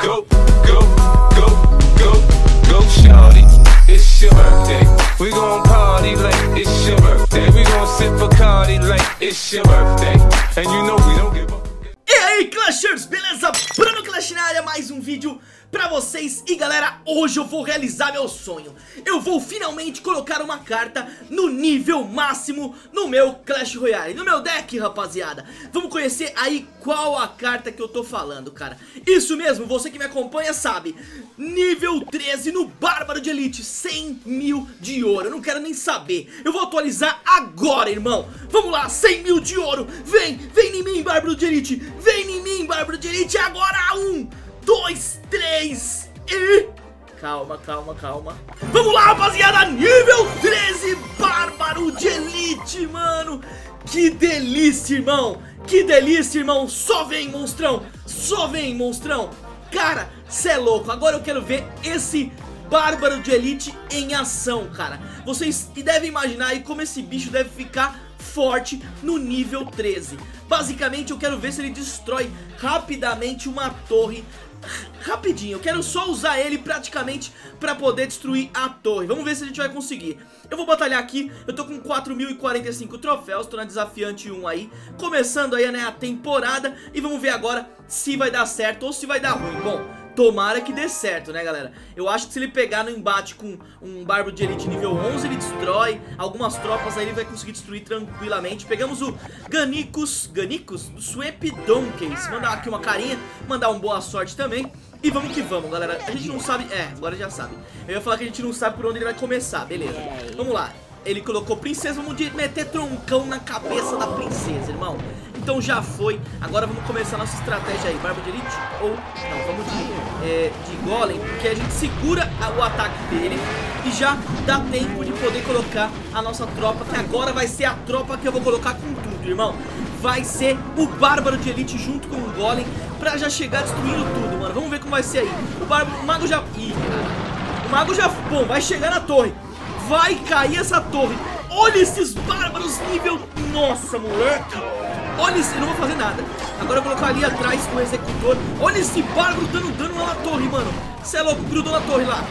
Go, go, go, go, go, shawty. It's your birthday. We gon' party like it's your birthday. We gon' sip Bacardi like it's your birthday. And you know we don't give up. E aí, Clashers, beleza? Bruno Clash na área, mais um vídeo pra vocês. E galera, hoje eu vou realizar meu sonho. Eu vou finalmente colocar uma carta no nível máximo no meu Clash Royale No meu deck, rapaziada. Vamos conhecer aí qual a carta que eu tô falando, cara. Isso mesmo, você que me acompanha sabe. Nível 13 no Bárbaro de Elite 100 mil de ouro, eu não quero nem saber. Eu vou atualizar agora, irmão. Vamos lá, 100 mil de ouro. Vem, vem em mim, Bárbaro de Elite. Vem em mim, Bárbaro de Elite. Agora, um dois, três e... Calma, calma, calma. Vamos lá, rapaziada, nível 13, Bárbaro de Elite, mano. Que delícia, irmão. Que delícia, irmão. Só vem, monstrão. Só vem, monstrão. Cara, cê é louco. Agora eu quero ver esse Bárbaro de Elite em ação, cara. Vocês devem imaginar aí como esse bicho deve ficar forte no nível 13 Basicamente eu quero ver se ele destrói rapidamente uma torre. Rapidinho, eu quero só usar ele praticamente pra poder destruir a torre. Vamos ver se a gente vai conseguir. Eu vou batalhar aqui, eu tô com 4.045 troféus, tô na desafiante 1 aí. Começando aí né, a temporada E vamos ver agora se vai dar certo ou se vai dar ruim. Bom, Tomara que dê certo, né, galera? Eu acho que se ele pegar no embate com um Barbo de Elite nível 11, ele destrói algumas tropas, aí ele vai conseguir destruir tranquilamente. Pegamos o Ganicus, Ganicus do Swamp Donkeys. Mandar aqui uma carinha, mandar um boa sorte também. E vamos que vamos, galera. A gente não sabe... É, agora já sabe. Eu ia falar que a gente não sabe por onde ele vai começar, beleza. Vamos lá. Ele colocou princesa, vamos meter troncão na cabeça da princesa, irmão. Então já foi. Agora vamos começar a nossa estratégia aí. Barba de Elite ou... Não, vamos de, é, de Golem, porque a gente segura o ataque dele e já dá tempo de poder colocar a nossa tropa, que agora vai ser a tropa que eu vou colocar com tudo, irmão. Vai ser o Bárbaro de Elite junto com o Golem pra já chegar destruindo tudo, mano. Vamos ver como vai ser aí. O, Bárbaro, o Mago já... Ih, cara. O Mago já... Bom, vai chegar na torre. Vai cair essa torre. Olha esses bárbaros nível... Nossa, moleque. Olha isso, eu não vou fazer nada. Agora eu vou colocar ali atrás o executor. Olha esse bárbaro dando dano lá na torre, mano. Você é louco, grudou na torre lá.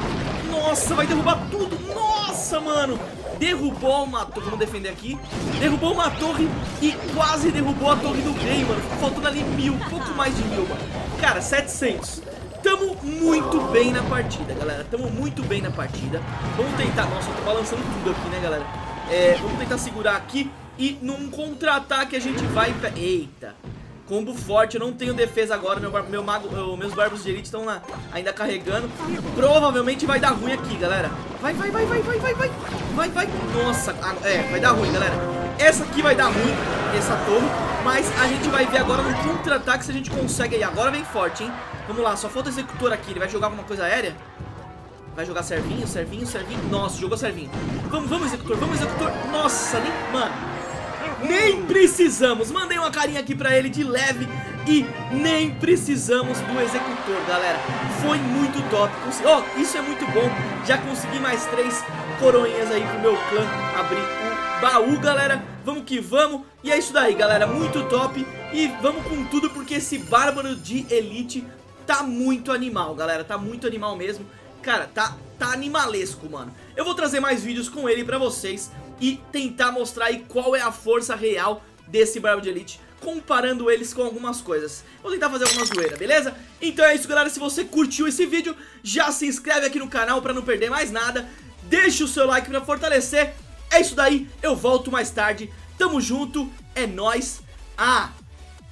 Nossa, vai derrubar tudo. Nossa, mano. Derrubou uma torre. Vamos defender aqui. Derrubou uma torre e quase derrubou a torre do rei, mano. Faltando ali mil, pouco mais de mil, mano. Cara, 700. Tamo muito bem na partida, galera. Tamo muito bem na partida. Vamos tentar... Nossa, eu tô balançando tudo aqui, né, galera? É, vamos tentar segurar aqui e num contra-ataque a gente vai... Eita! Combo forte, eu não tenho defesa agora, meu, meu mago, meus barbos de elite estão ainda carregando. Provavelmente vai dar ruim aqui, galera. Vai, vai, vai, vai, vai, vai, vai. Vai, vai. Nossa, é, vai dar ruim, galera. Essa aqui vai dar ruim, essa torre. Mas a gente vai ver agora no contra-ataque se a gente consegue aí. Agora vem forte, hein. Vamos lá, só falta o executor aqui. Ele vai jogar alguma coisa aérea? Vai jogar servinho, servinho, servinho. Nossa, jogou servinho. Vamos, vamos, executor, vamos, executor. Nossa, nem... Mano... Nem precisamos. Mandei uma carinha aqui pra ele de leve e nem precisamos do executor, galera. Foi muito top. Oh, isso é muito bom. Já consegui mais três coroinhas aí pro meu clã abrir o baú, galera. Vamos que vamos. E é isso daí, galera. Muito top. E vamos com tudo porque esse bárbaro de elite tá muito animal, galera. Tá muito animal mesmo. Cara, tá, tá animalesco, mano. Eu vou trazer mais vídeos com ele pra vocês e tentar mostrar aí qual é a força real desse Barba de Elite comparando eles com algumas coisas. Vou tentar fazer alguma zoeira, beleza? Então é isso, galera. Se você curtiu esse vídeo, já se inscreve aqui no canal pra não perder mais nada. Deixa o seu like pra fortalecer. É isso daí, eu volto mais tarde. Tamo junto, é nóis. Ah,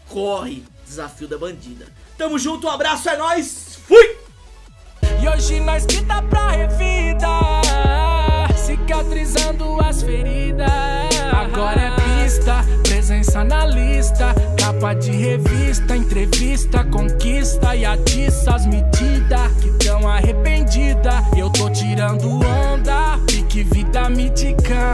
corre, desafio da bandida. Tamo junto, um abraço, é nóis, fui! E hoje nós que dá pra revida Cicatrizando as feridas Agora é pista, presença na lista Capa de revista, entrevista, conquista E atiça as medidas que tão arrependida Eu tô tirando onda, pique vida mítica